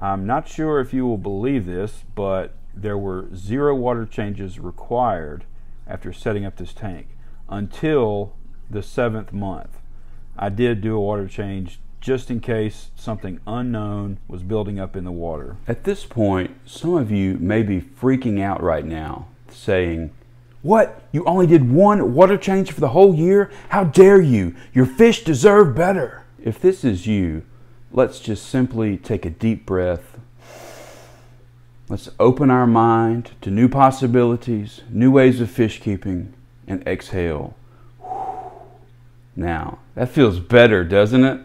I'm not sure if you will believe this, but there were zero water changes required after setting up this tank until the seventh month. I did do a water change just in case something unknown was building up in the water. At this point, some of you may be freaking out right now, saying, What? You only did one water change for the whole year? How dare you? Your fish deserve better. If this is you, let's just simply take a deep breath. Let's open our mind to new possibilities, new ways of fish keeping, and exhale. Now, that feels better, doesn't it?